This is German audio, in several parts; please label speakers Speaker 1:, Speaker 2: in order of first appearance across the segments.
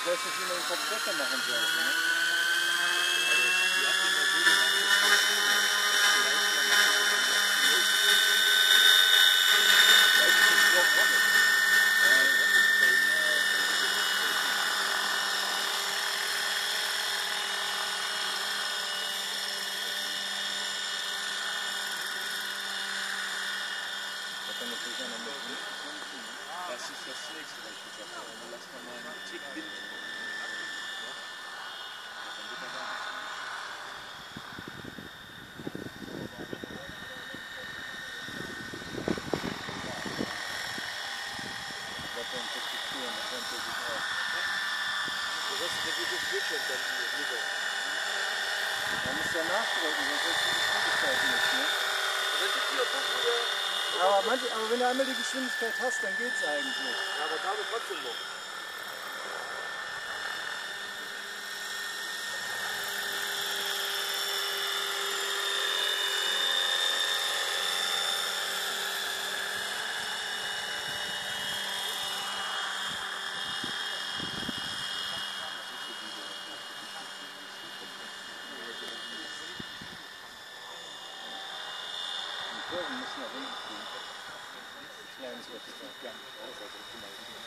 Speaker 1: Igual się zimą i pod kocem na handlarzu, nie? Potem jest na
Speaker 2: myśli. Ist das nächste, was ich gesagt habe. Dann lass mal mal einen Tick da.
Speaker 1: Texturen, das
Speaker 2: ist der gute Bildschirm dann hier.
Speaker 1: Man muss ja nachdrücken, sonst ist die Geschwindigkeit nicht. Ne?
Speaker 2: Und dann gibt es hier Punkt wieder.
Speaker 1: Aber, manche, aber wenn du einmal die Geschwindigkeit hast, dann geht's eigentlich.
Speaker 2: Ja, aber da wird trotzdem noch.
Speaker 1: Kurven müssen nach hinten ziehen. Kleines extra. Ja,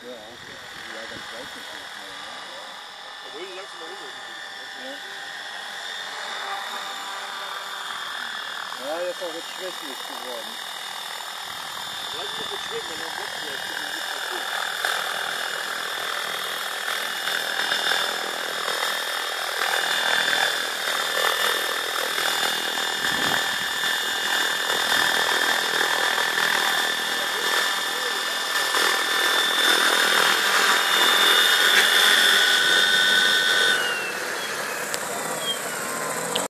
Speaker 1: ja, ja ganz weit nicht mehr.
Speaker 2: Obwohl die langsam mal rüber.
Speaker 1: Ja. Der ist auch jetzt schwächlich geworden.
Speaker 2: Lass mich nicht schwimmen, wenn bleibt.